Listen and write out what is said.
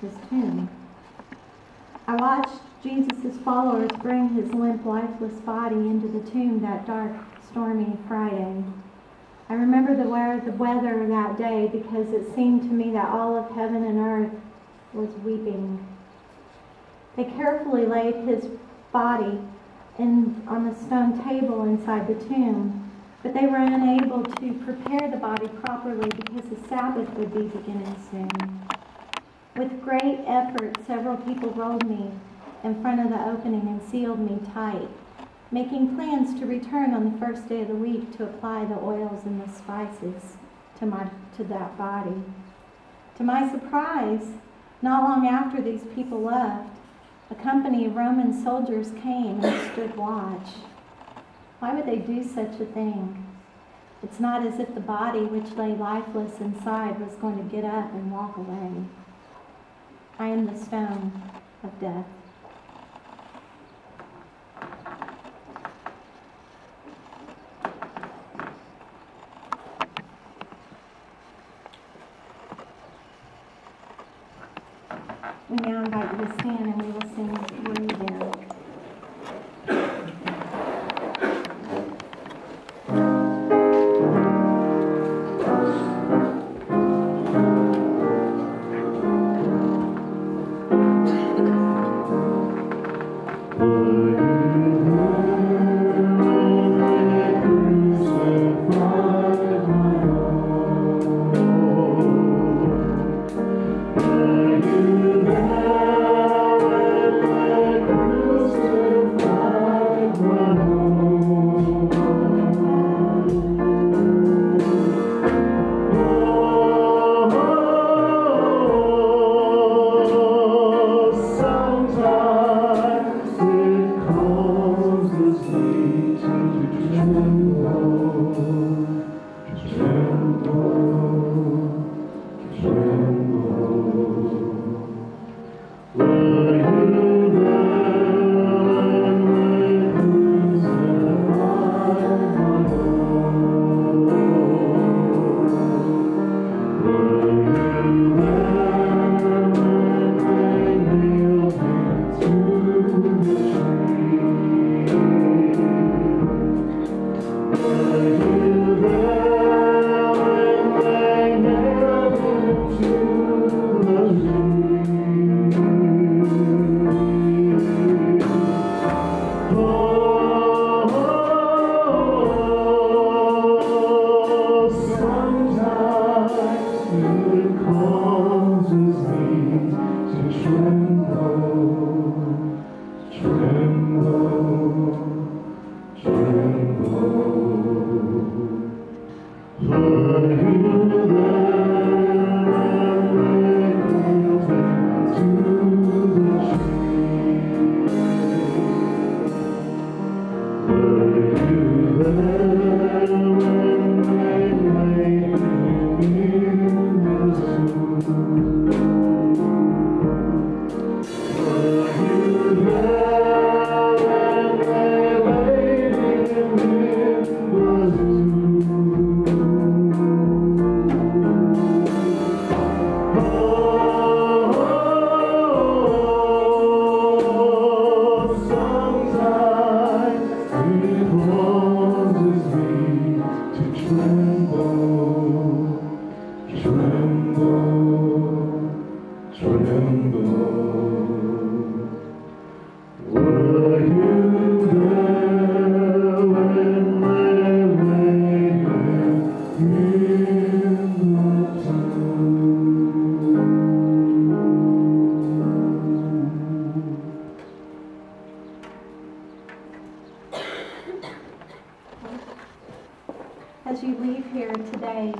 his tomb. I watched Jesus' followers bring his limp, lifeless body into the tomb that dark, stormy Friday. I remember the weather that day because it seemed to me that all of heaven and earth was weeping. They carefully laid his body in, on the stone table inside the tomb, but they were unable to prepare the body properly because the Sabbath would be beginning soon. With great effort, several people rolled me in front of the opening and sealed me tight, making plans to return on the first day of the week to apply the oils and the spices to, my, to that body. To my surprise, not long after these people left, a company of Roman soldiers came and stood watch. Why would they do such a thing? It's not as if the body which lay lifeless inside was going to get up and walk away. I am the stone of death. We now invite you to stand and we will sing Were you there? As you leave here today,